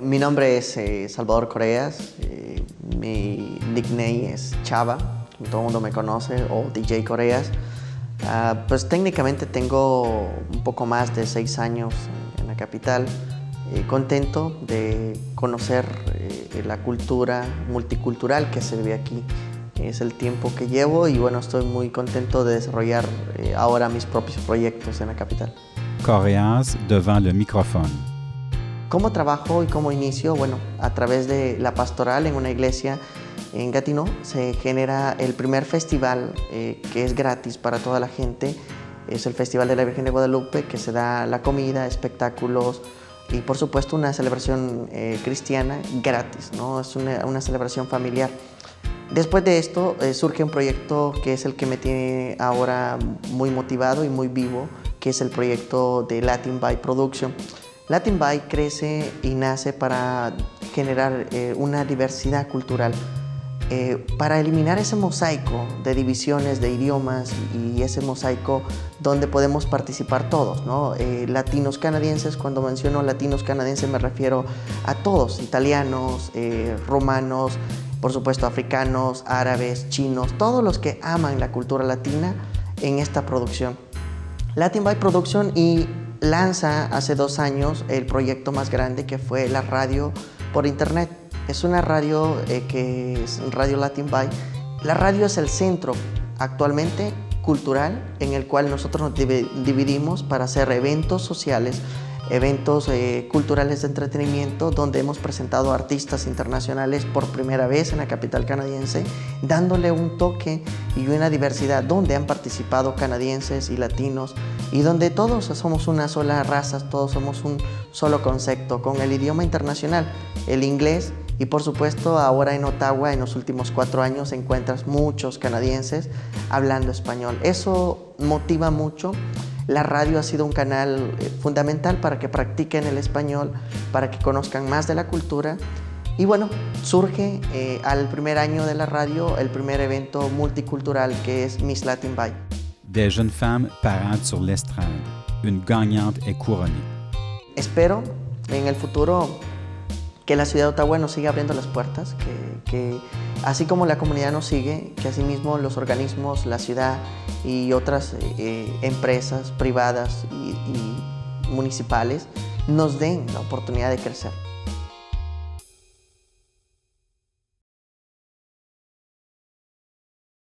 mi nombre es eh, Salvador Coreas, eh, mi nickname es Chava, todo el mundo me conoce, o DJ Coreas. Ah, pues técnicamente tengo un poco más de seis años en la capital, eh, contento de conocer la cultura multicultural que se vive aquí. Es el tiempo que llevo y bueno, estoy muy contento de desarrollar ahora mis propios proyectos en la capital. Coreas devant le micrófono. ¿Cómo trabajo y cómo inicio? Bueno, a través de la pastoral en una iglesia en Gatineau se genera el primer festival eh, que es gratis para toda la gente. Es el Festival de la Virgen de Guadalupe, que se da la comida, espectáculos y por supuesto una celebración eh, cristiana gratis, ¿no? Es una, celebración familiar. Después de esto eh, surge un proyecto que es el que me tiene ahora muy motivado y muy vivo, que es el proyecto de Latin by Production. Latin By crece y nace para generar eh, una diversidad cultural, eh, para eliminar ese mosaico de divisiones de idiomas y ese mosaico donde podemos participar todos, ¿no? Eh, latinos canadienses, cuando menciono latinos canadienses me refiero a todos, italianos, romanos, por supuesto africanos, árabes, chinos, todos los que aman la cultura latina en esta producción. Latin by Production y lanza hace dos años el proyecto más grande que fue la radio por internet. Es una radio eh, que es Radio Latin By. La radio es el centro actualmente cultural en el cual nosotros nos dividimos para hacer eventos sociales eventos eh, culturales de entretenimiento donde hemos presentado artistas internacionales por primera vez en la capital canadiense, dándole un toque y una diversidad donde han participado canadienses y latinos y donde todos somos una sola raza, todos somos un solo concepto, con el idioma internacional, el inglés y por supuesto ahora en Ottawa en los últimos cuatro años encuentras muchos canadienses hablando español. Eso motiva mucho la radio ha sido un canal eh, fundamental para que practiquen el español, para que conozcan más de la cultura. Y bueno, surge eh, al primer año de la radio el primer evento multicultural que es Miss Latin By. Des jeunes femmes paradent sur l'estrade. Une gagnante est couronnée. Espero en el futuro que la ciudad de Ottawa nos siga abriendo las puertas, que, así como la comunidad nos sigue, que asimismo los organismos, la ciudad y otras eh, empresas privadas y municipales nos den la oportunidad de crecer.